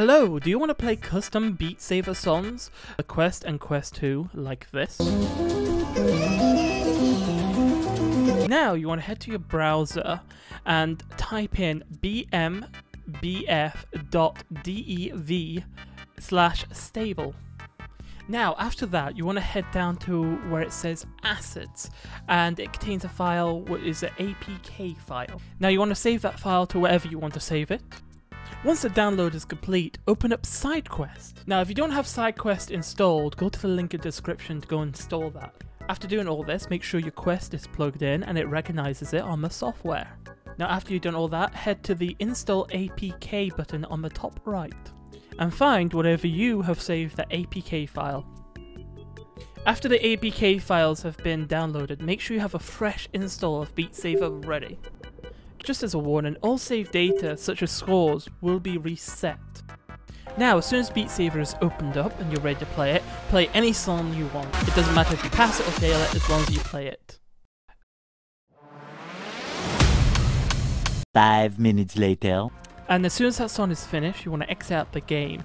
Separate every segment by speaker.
Speaker 1: Hello, do you want to play custom Beat Saber songs? A Quest and Quest 2 like this? Now you want to head to your browser and type in bmbf.dev slash stable. Now, after that, you want to head down to where it says assets, and it contains a file which is an APK file. Now, you want to save that file to wherever you want to save it. Once the download is complete, open up SideQuest. Now, if you don't have SideQuest installed, go to the link in the description to go install that. After doing all this, make sure your Quest is plugged in and it recognizes it on the software. Now, after you've done all that, head to the Install APK button on the top right and find whatever you have saved the APK file. After the APK files have been downloaded, make sure you have a fresh install of Beat Saber ready. Just as a warning, all saved data, such as scores, will be reset. Now, as soon as Beat Saber is opened up and you're ready to play it, play any song you want. It doesn't matter if you pass it or fail it, as long as you play it.
Speaker 2: Five minutes later.
Speaker 1: And as soon as that song is finished, you want to exit out the game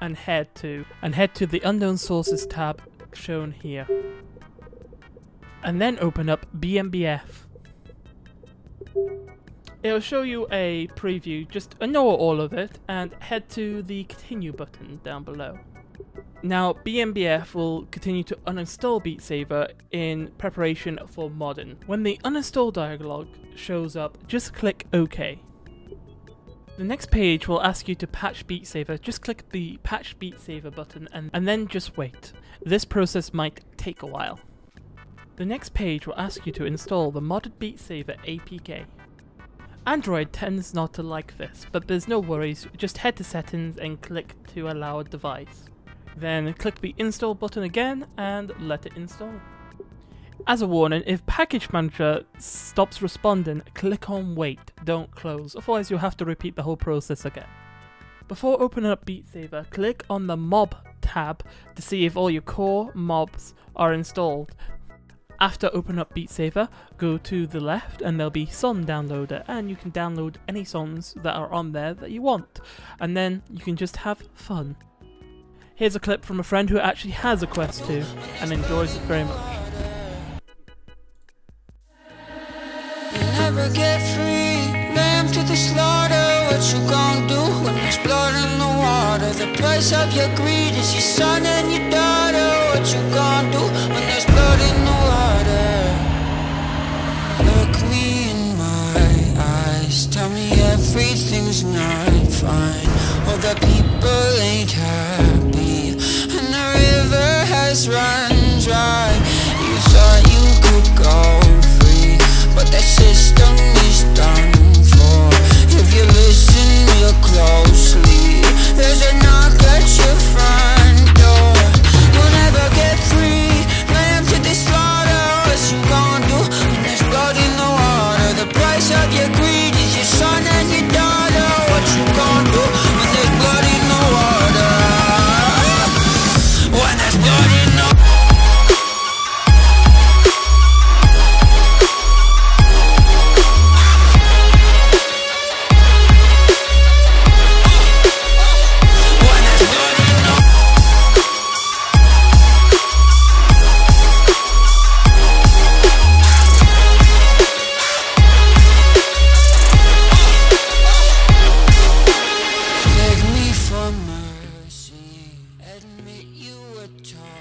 Speaker 1: and head to and head to the unknown sources tab shown here. And then open up BMBF. It'll show you a preview, just ignore all of it and head to the continue button down below. Now BMBF will continue to uninstall Beat Saber in preparation for modding. When the uninstall dialog shows up, just click OK. The next page will ask you to patch Beat Saber. Just click the Patch Beat Saber button and, and then just wait. This process might take a while. The next page will ask you to install the modded Beat Saber APK. Android tends not to like this, but there's no worries, just head to settings and click to allow a device. Then click the install button again and let it install. As a warning, if Package Manager stops responding, click on wait, don't close, otherwise you'll have to repeat the whole process again. Before opening up Beat Saber, click on the Mod tab to see if all your core mods are installed. After open up Beat Saber, go to the left and there'll be Song Downloader and you can download any songs that are on there that you want and then you can just have fun. Here's a clip from a friend who actually has a Quest 2 and enjoys it very much.
Speaker 3: Everything's not fine. All the people ain't happy